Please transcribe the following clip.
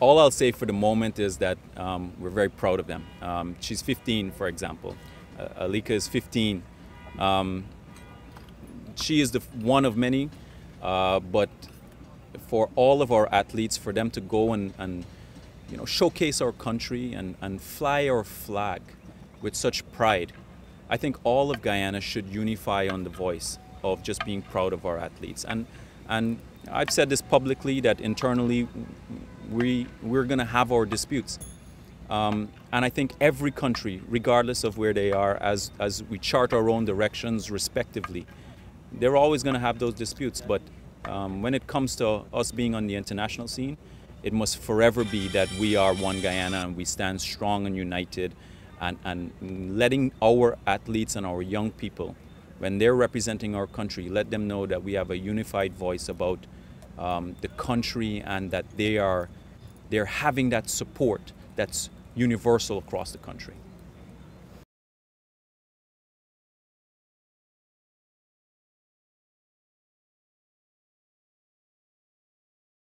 all I'll say for the moment is that um, we're very proud of them. Um, she's 15, for example. Uh, Aleka is 15. Um, she is the one of many, uh, but for all of our athletes, for them to go and, and you know, showcase our country and, and fly our flag with such pride, I think all of Guyana should unify on the voice of just being proud of our athletes. And, and I've said this publicly that internally we, we're going to have our disputes. Um, and I think every country, regardless of where they are, as, as we chart our own directions respectively, they're always going to have those disputes. But um, when it comes to us being on the international scene, it must forever be that we are one Guyana and we stand strong and united and, and letting our athletes and our young people, when they're representing our country, let them know that we have a unified voice about um, the country and that they are they're having that support that's universal across the country.